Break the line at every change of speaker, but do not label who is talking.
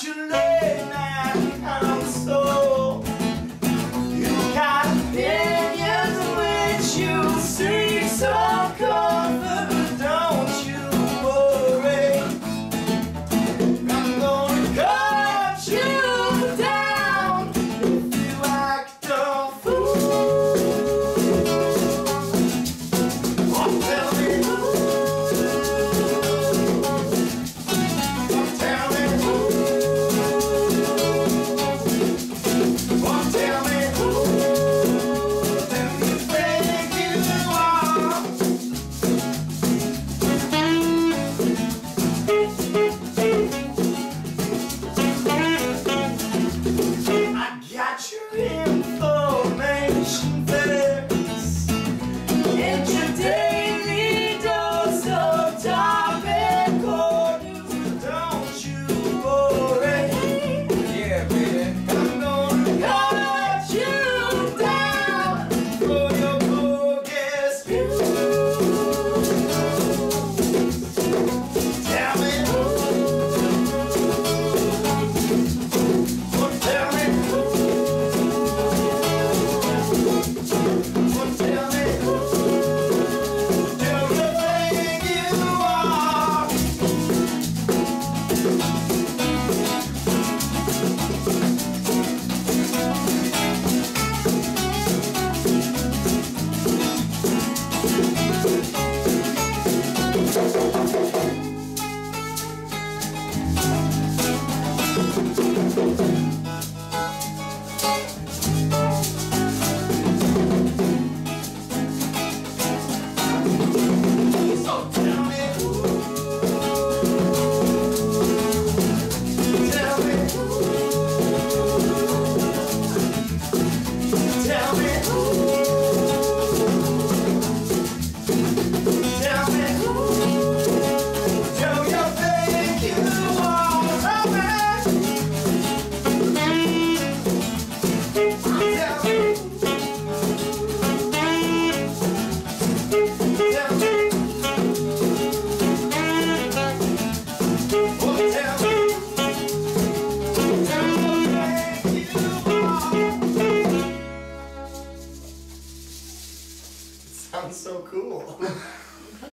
you got opinions which you seek so sounds so cool.